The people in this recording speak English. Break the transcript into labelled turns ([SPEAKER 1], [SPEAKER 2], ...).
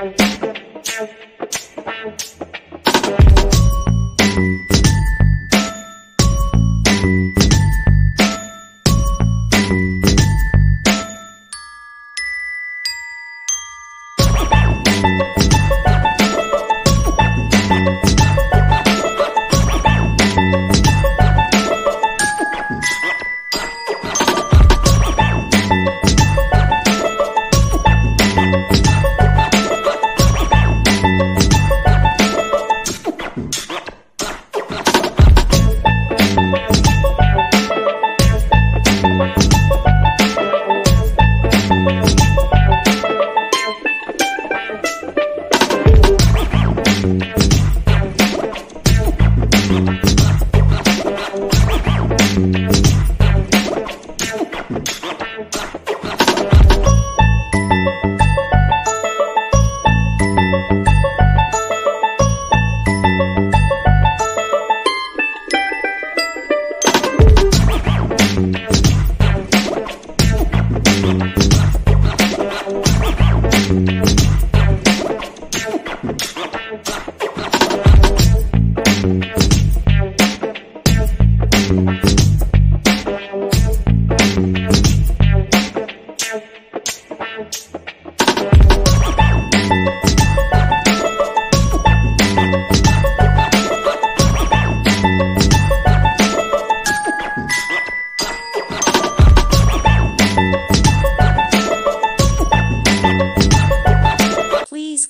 [SPEAKER 1] Please